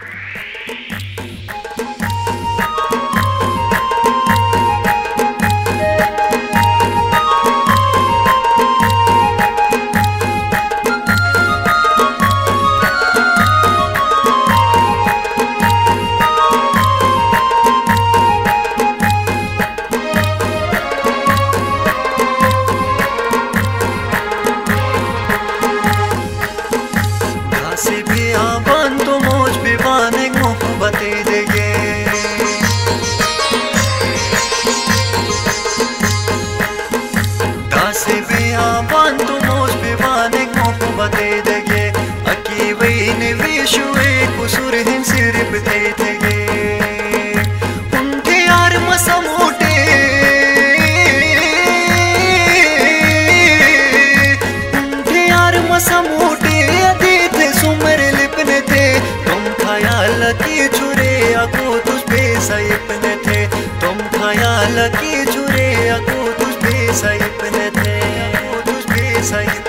Bye. माया lucky Zure अको तुझे सही पे थे तुझे सही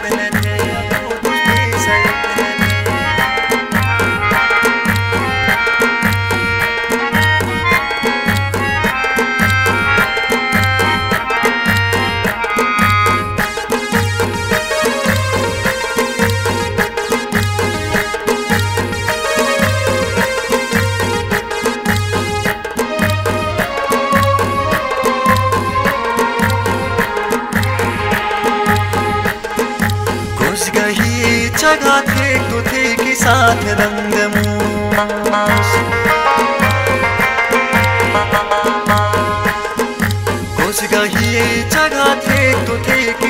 तो साथ रंग तो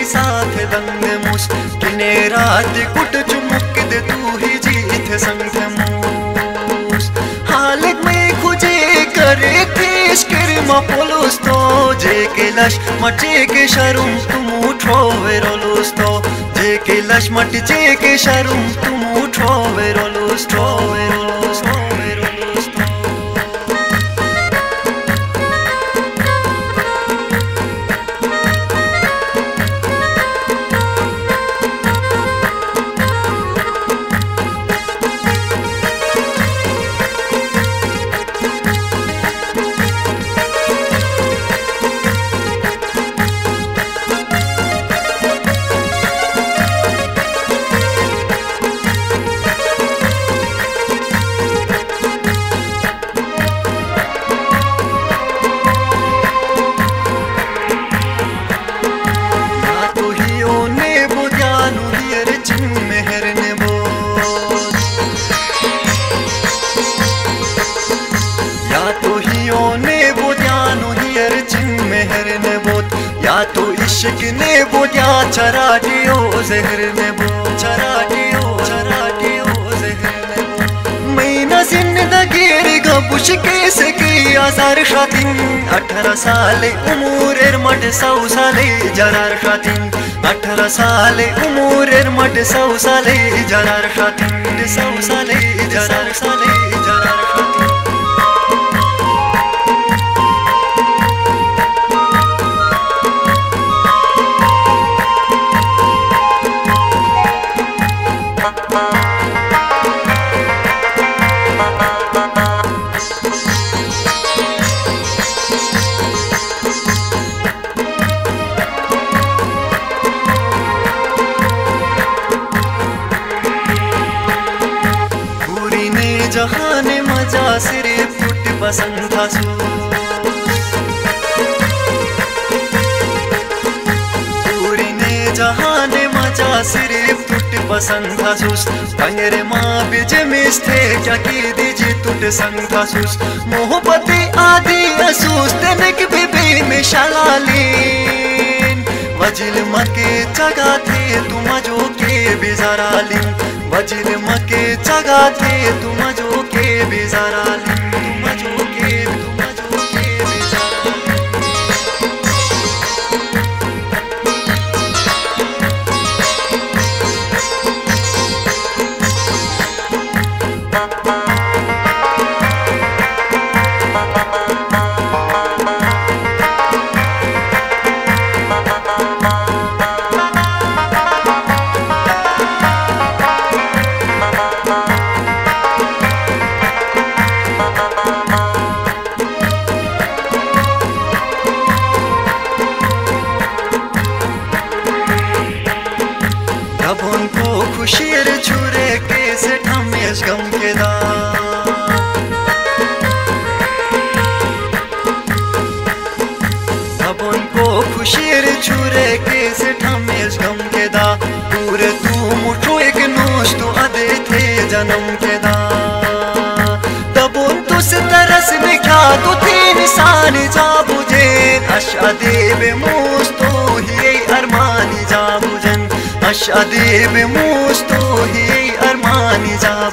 साथ रंग मुश्किने रात कुट दे तू ही जीत संग हालत में खुजे करे तो जे के लश मचे के शरुम तुम उठो वेरो कैलाश मट जे के शारू तुम उठो वेरो लूस्टो वेरो इश्क ने बोझा चरा दियो, जहर ने बो छरा दियो, चरा दियो, जहर ने मैना ज़िंदगी रिगा बुश कैसे की आजार शातिन अठारह साल उमूर मट सौ साले जरार शातिन अठारह साल उमूर मट सौ साले जरार शातिन सौ साले जरार साले फूटे फूट बसंतासु पूरी ने जहाने मचा सिरे फुट बसंतासुस पंगरे माँ बिज मिस्थे क्या की दीजी टूट संतासुस मोहब्बती आदि असूस तनक भी भी मिशालालीन वजिल मके जगा थे तुम जो के बिजारालीन वजिल मके जगा थे तुम जो के बिजारालीन शेर छुरे कैसे ठमेश गम के अब खुशेर छुरे कैसे ठमेश गम पूरे तू मुठो एक नोश, तो तू अदे थे जन्म के दा तब तुस तरस में क्या तू तो थे निशान जा बुझे अशा देवे मोस्त बुझन में देव ही अरमानी ही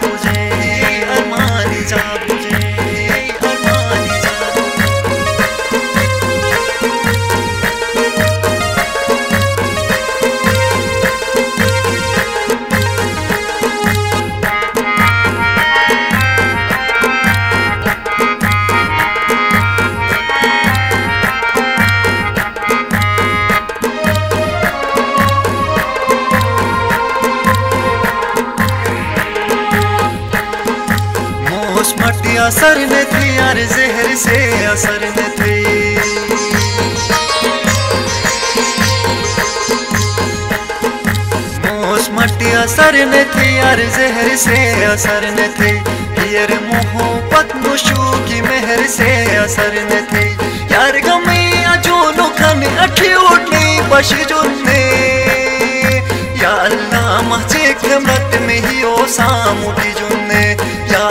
असर न थी यार जहर से असर न थी। मोस मटी असर न थी यार जहर से असर न थी। यार मोहब्बत मुशू की मेहर से असर न थी। यार गमे जो नुखन अठी उठनी बश जुन्ने। या अल्लाह मचे खमरत में ही ओ सामुटी जुन्ने। या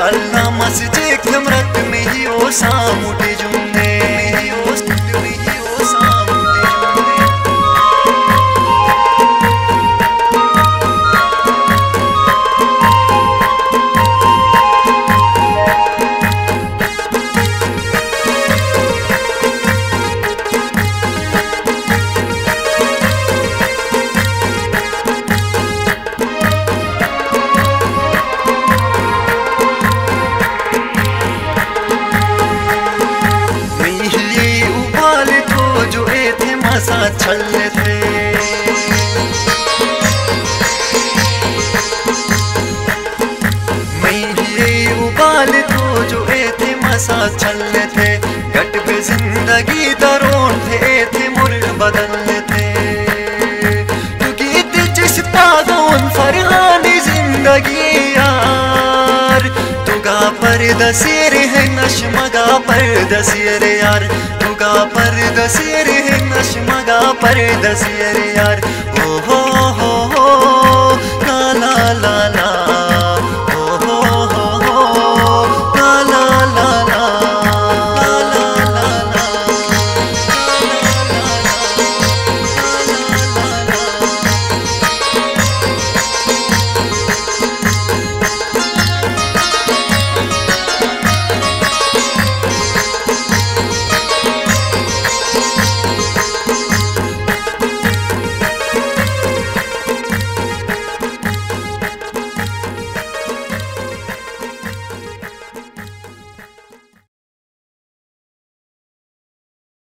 मसा छल थे। उबाल तो ज़िंदगी दरोन थे, ए थे मुर बदल थे। गीत जिस पागोन फरहानी ज़िंदगी यार। तुगा पर दसीर यार। तुगा पर दसीर पर दस यार। ओ हो